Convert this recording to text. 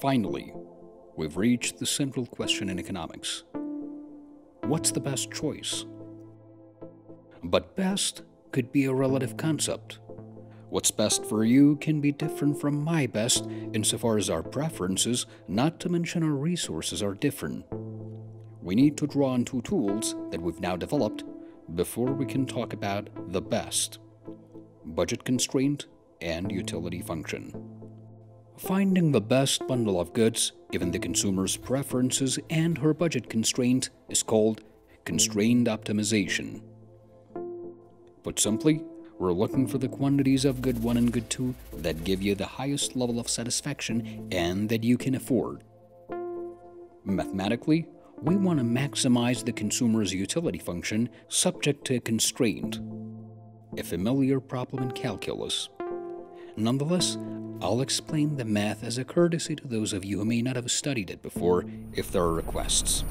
Finally, we've reached the central question in economics. What's the best choice? But best could be a relative concept. What's best for you can be different from my best insofar as our preferences, not to mention our resources, are different. We need to draw on two tools that we've now developed before we can talk about the best budget constraint and utility function. Finding the best bundle of goods given the consumer's preferences and her budget constraint is called constrained optimization. Put simply, we're looking for the quantities of good 1 and good 2 that give you the highest level of satisfaction and that you can afford. Mathematically, we want to maximize the consumer's utility function subject to a constraint, a familiar problem in calculus. Nonetheless, I'll explain the math as a courtesy to those of you who may not have studied it before if there are requests.